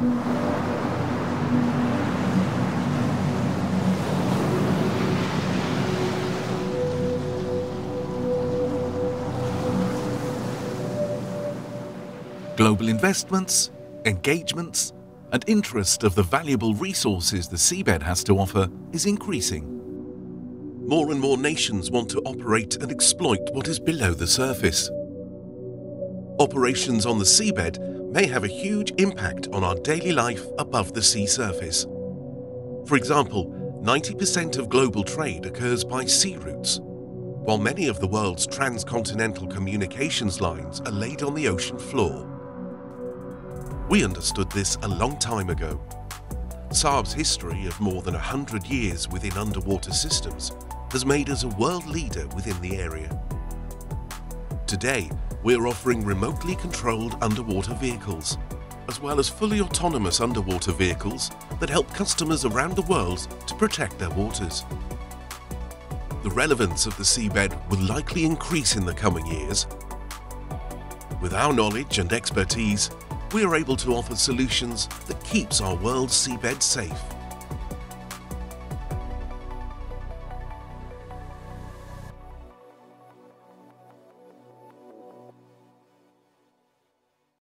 Global investments, engagements, and interest of the valuable resources the seabed has to offer is increasing. More and more nations want to operate and exploit what is below the surface. Operations on the seabed may have a huge impact on our daily life above the sea surface. For example, 90% of global trade occurs by sea routes, while many of the world's transcontinental communications lines are laid on the ocean floor. We understood this a long time ago. Saab's history of more than 100 years within underwater systems has made us a world leader within the area. Today, we're offering remotely controlled underwater vehicles, as well as fully autonomous underwater vehicles that help customers around the world to protect their waters. The relevance of the seabed will likely increase in the coming years. With our knowledge and expertise, we are able to offer solutions that keeps our world's seabed safe.